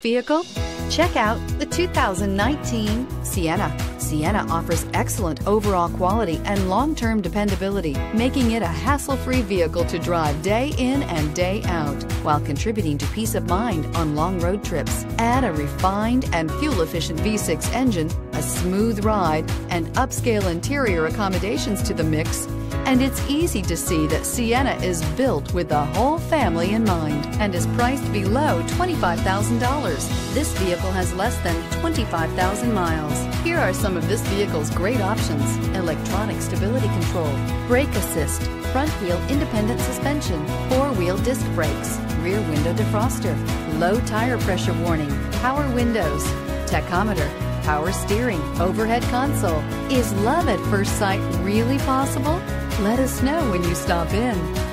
vehicle? Check out the 2019 Sienna. Sienna offers excellent overall quality and long-term dependability, making it a hassle-free vehicle to drive day in and day out, while contributing to peace of mind on long road trips. Add a refined and fuel-efficient V6 engine, a smooth ride, and upscale interior accommodations to the mix, and it's easy to see that Sienna is built with the whole family in mind and is priced below $25,000. This vehicle has less than 25,000 miles. Here are some of this vehicle's great options. Electronic stability control, brake assist, front wheel independent suspension, four wheel disc brakes, rear window defroster, low tire pressure warning, power windows, tachometer, power steering, overhead console. Is love at first sight really possible? Let us know when you stop in.